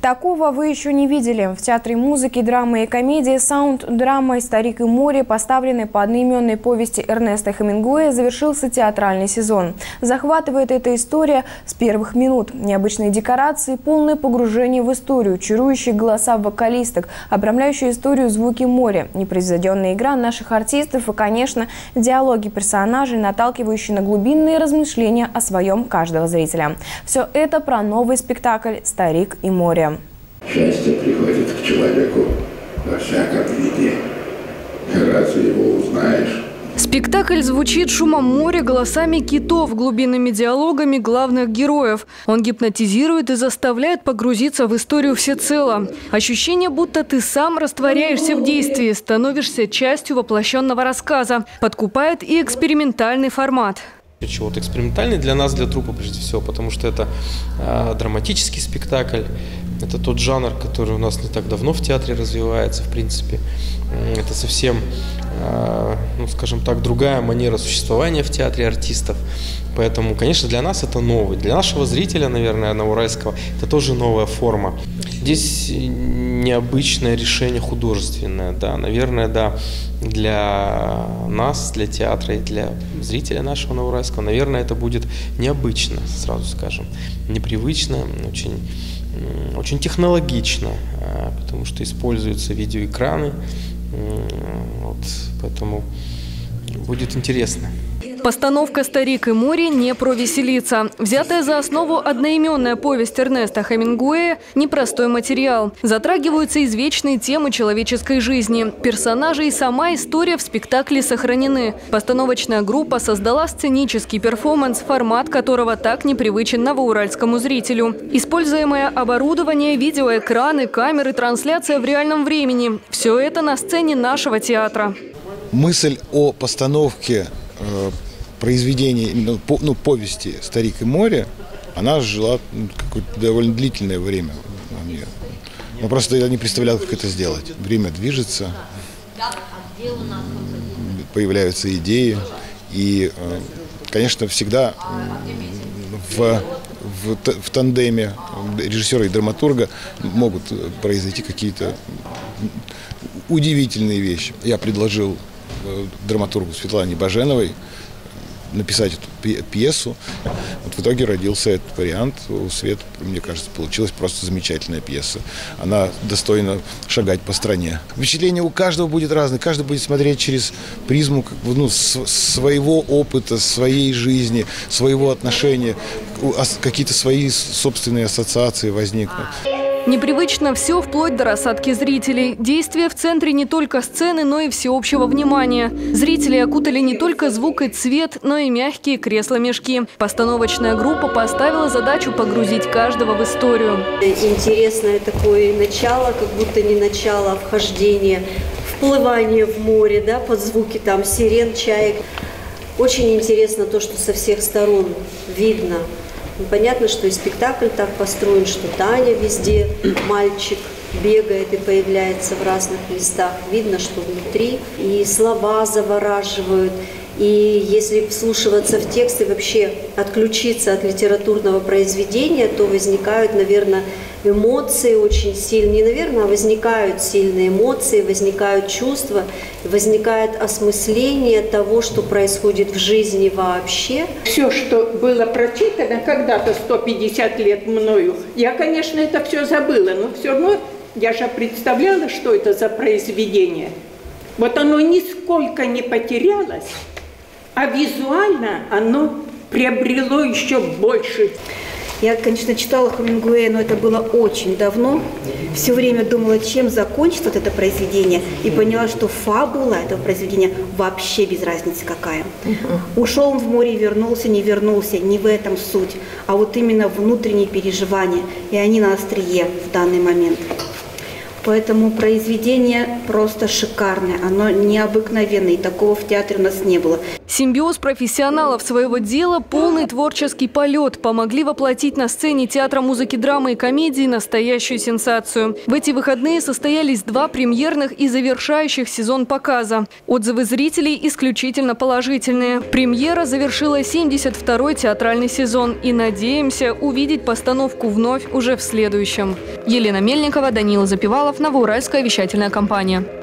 Такого вы еще не видели. В Театре музыки, драмы и комедии саунд-драма «Старик и море», поставленной по одноименной повести Эрнеста Хемингуэя, завершился театральный сезон. Захватывает эта история с первых минут. Необычные декорации, полное погружение в историю, чарующие голоса вокалисток, обрамляющие историю звуки моря, непревзойденная игра наших артистов и, конечно, диалоги персонажей, наталкивающие на глубинные размышления о своем каждого зрителя. Все это про новый спектакль «Старик и море». Счастье приходит к человеку во всяком виде. Разве его узнаешь? Спектакль звучит шумом моря, голосами китов, глубинными диалогами главных героев. Он гипнотизирует и заставляет погрузиться в историю всецело. Ощущение, будто ты сам растворяешься в действии, становишься частью воплощенного рассказа. Подкупает и экспериментальный формат чего-то экспериментальный для нас, для трупа прежде всего, потому что это э, драматический спектакль, это тот жанр, который у нас не так давно в театре развивается, в принципе. Это совсем, ну, скажем так, другая манера существования в театре артистов. Поэтому, конечно, для нас это новый. Для нашего зрителя, наверное, на Уральского, это тоже новая форма. Здесь необычное решение художественное, да, наверное, да, для нас, для театра и для зрителя нашего Новоуральского, наверное, это будет необычно, сразу скажем, непривычно, очень, очень технологично, а, потому что используются видеоэкраны, вот, поэтому будет интересно. Постановка «Старик и море» не про веселиться. Взятая за основу одноименная повесть Эрнеста Хемингуэя – непростой материал. Затрагиваются извечные темы человеческой жизни. Персонажи и сама история в спектакле сохранены. Постановочная группа создала сценический перформанс, формат которого так непривычен новоуральскому зрителю. Используемое оборудование, видеоэкраны, камеры, трансляция в реальном времени – все это на сцене нашего театра. Мысль о постановке э, произведений, ну, по, ну, повести «Старик и море», она жила ну, какое-то довольно длительное время. Но просто я не представлял, как это сделать. Время движется, появляются идеи. И, э, конечно, всегда в, в, в тандеме режиссера и драматурга могут произойти какие-то удивительные вещи. Я предложил э, драматургу Светлане Баженовой написать эту пьесу. Вот в итоге родился этот вариант. У Свет, мне кажется, получилась просто замечательная пьеса. Она достойна шагать по стране. Впечатление у каждого будет разное. Каждый будет смотреть через призму как бы, ну, своего опыта, своей жизни, своего отношения. Какие-то свои собственные ассоциации возникнут. Непривычно все вплоть до рассадки зрителей. Действие в центре не только сцены, но и всеобщего внимания. Зрители окутали не только звук и цвет, но и мягкие кресла-мешки. Постановочная группа поставила задачу погрузить каждого в историю. Интересное такое начало, как будто не начало, а вхождение, вплывание в море, да, под звуки там сирен, чаек. Очень интересно то, что со всех сторон видно понятно, что и спектакль так построен, что Таня везде, мальчик бегает и появляется в разных местах. Видно, что внутри. И слова завораживают. И если вслушиваться в тексты, вообще отключиться от литературного произведения, то возникают, наверное, эмоции очень сильные, не наверное, а возникают сильные эмоции, возникают чувства, возникает осмысление того, что происходит в жизни вообще. Все, что было прочитано когда-то 150 лет мною, я, конечно, это все забыла, но все равно я же представляла, что это за произведение. Вот оно нисколько не потерялось, а визуально оно приобрело еще больше. Я, конечно, читала Хемингуэя, но это было очень давно. Все время думала, чем закончится вот это произведение, и поняла, что фабула этого произведения вообще без разницы какая. Ушел он в море, вернулся, не вернулся, не в этом суть, а вот именно внутренние переживания, и они на острие в данный момент. Поэтому произведение просто шикарное, оно необыкновенное, и такого в театре у нас не было. Симбиоз профессионалов своего дела, полный творческий полет помогли воплотить на сцене театра музыки, драмы и комедии настоящую сенсацию. В эти выходные состоялись два премьерных и завершающих сезон показа. Отзывы зрителей исключительно положительные. Премьера завершила 72-й театральный сезон и надеемся увидеть постановку вновь уже в следующем. Елена Мельникова, Данила Запивалов, Новоуральская вещательная компания.